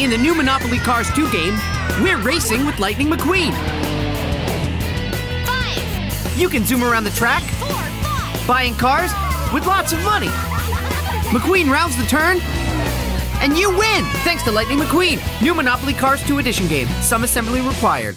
In the new Monopoly Cars 2 game, we're racing with Lightning McQueen. Five, You can zoom around the track, four, buying cars with lots of money. McQueen rounds the turn, and you win thanks to Lightning McQueen. New Monopoly Cars 2 Edition game. Some assembly required.